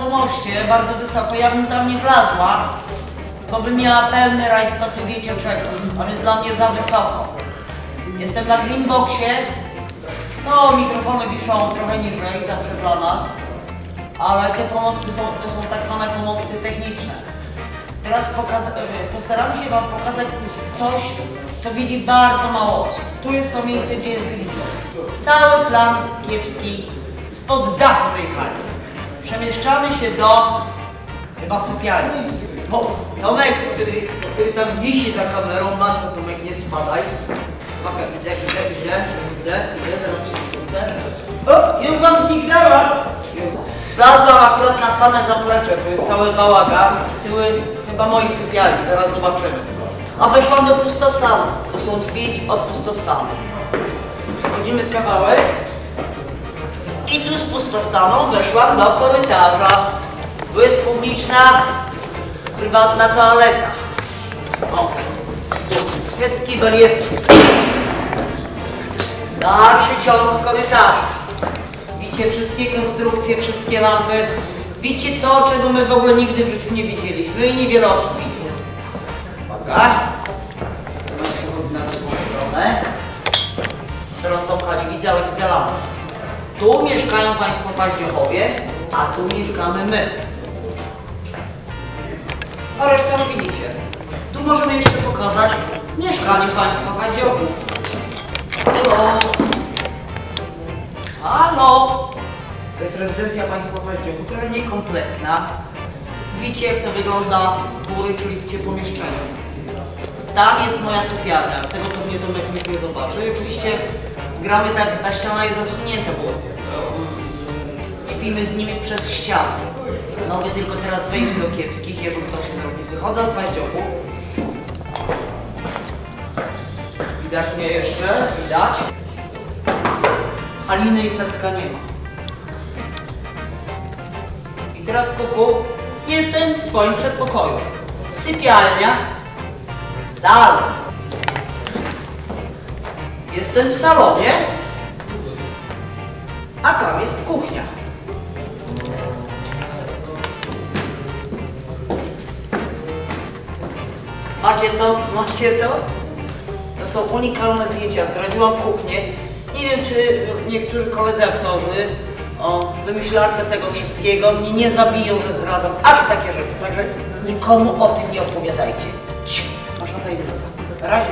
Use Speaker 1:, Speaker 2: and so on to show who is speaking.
Speaker 1: pomoście, bardzo wysoko. Ja bym tam nie wlazła, bo bym miała pełny raj stopy, wiecie czego. Tam jest dla mnie za wysoko. Jestem na greenboxie. No, mikrofony wiszą trochę niżej, zawsze dla nas. Ale te pomosty są, to są tak zwane pomosty techniczne. Teraz postaram się Wam pokazać coś, co widzi bardzo mało osób. Tu jest to miejsce, gdzie jest greenbox. Cały plan kiepski spod dachu tej hali. Przemieszczamy się do chyba sypialni.
Speaker 2: O, Tomek, który, który tam wisi za kamerą, matko Tomek, nie spadaj. Uwaga, idę, idę, idę, idę, idę, zaraz się wrócę.
Speaker 1: O, już Wam zniknęła! Wlazłam akurat na same zaplecze, to jest cały bałagan i tyły chyba mojej sypialni, zaraz zobaczymy. A weszłam do pustostanu, to są drzwi od pustostanu. Przechodzimy kawałek i tu z pustostanu weszłam do korytarza. Tu jest publiczna, prywatna toaleta. O, tu jest kibel, jest Dalszy ciąg korytarza. Widzicie wszystkie konstrukcje, wszystkie lampy. Widzicie to, czego my w ogóle nigdy w życiu nie widzieliśmy i niewiele osób widzi. Uwaga. Przechodzi na drugą stronę. Teraz Tomka nie widzę, ale. Tu mieszkają Państwo paździochowie, a tu mieszkamy my. A resztę widzicie. Tu możemy jeszcze pokazać mieszkanie Państwa paździochów. Halo? Halo? To jest rezydencja państwa Paździochu, trochę niekompletna. Widzicie jak to wygląda z góry, czyli widzicie pomieszczenie. Tam jest moja sypialnia, tego pewnie Tomek już nie zobaczy. I oczywiście gramy tak, ta ściana jest zasunięta, bo śpimy z nimi przez ścianę. Mogę tylko teraz wejść do kiepskich, jeżeli ktoś się zrobi. Wychodzę od Paździochu. Widać mnie jeszcze? Widać? Haliny i Fertka nie ma. I teraz kuku, jestem w swoim przedpokoju. Sypialnia, salon. Jestem w salonie, a tam jest kuchnia. Macie to? Macie to? To są unikalne zdjęcia. Zdradziłam kuchnię. Nie wiem, czy niektórzy koledzy aktorzy, o, wymyślacze tego wszystkiego mnie nie zabiją, że zdradzam aż takie rzeczy. Także nikomu o tym nie opowiadajcie. Ciu, nasza tajemnica. Na razie.